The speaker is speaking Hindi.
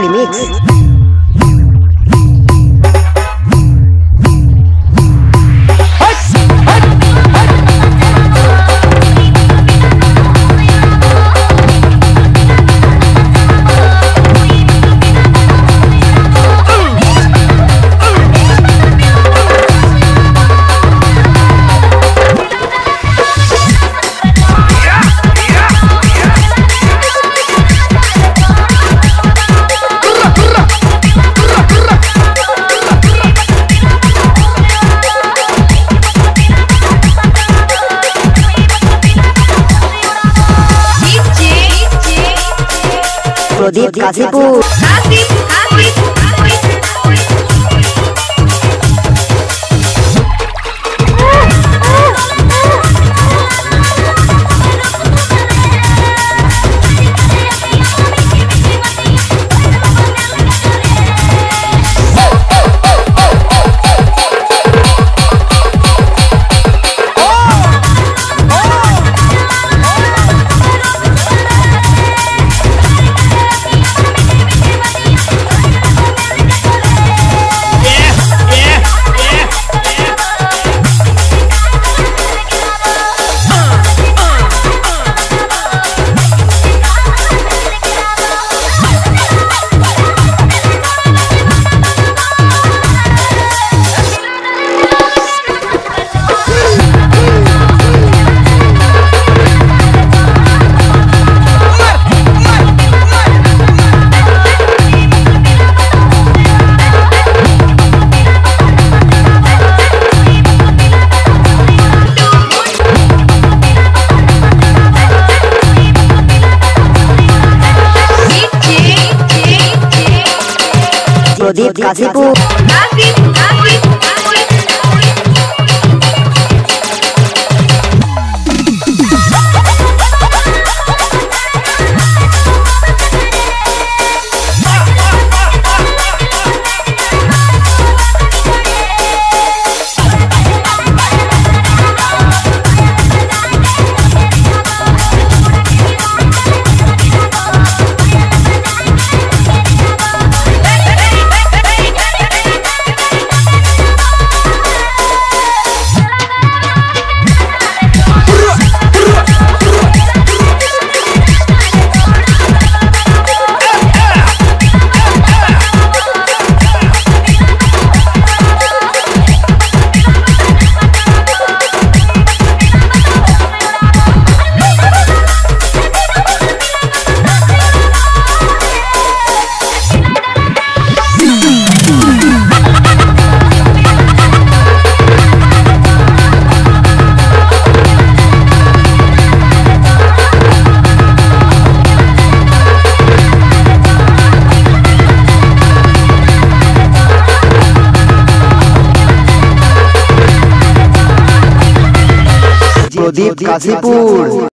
Remix. প্রদীপ কাশীপুর प्रदीप काशीपुर प्रदीप काशीपुर